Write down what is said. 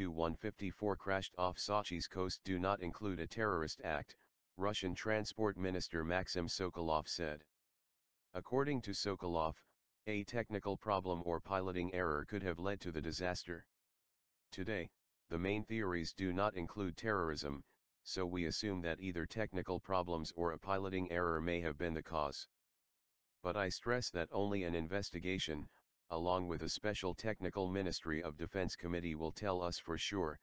Tu-154 crashed off Sochi's coast do not include a terrorist act, Russian Transport Minister Maxim Sokolov said. According to Sokolov, a technical problem or piloting error could have led to the disaster. Today, the main theories do not include terrorism, so we assume that either technical problems or a piloting error may have been the cause. But I stress that only an investigation, along with a special technical Ministry of Defense committee will tell us for sure,